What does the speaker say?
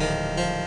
Música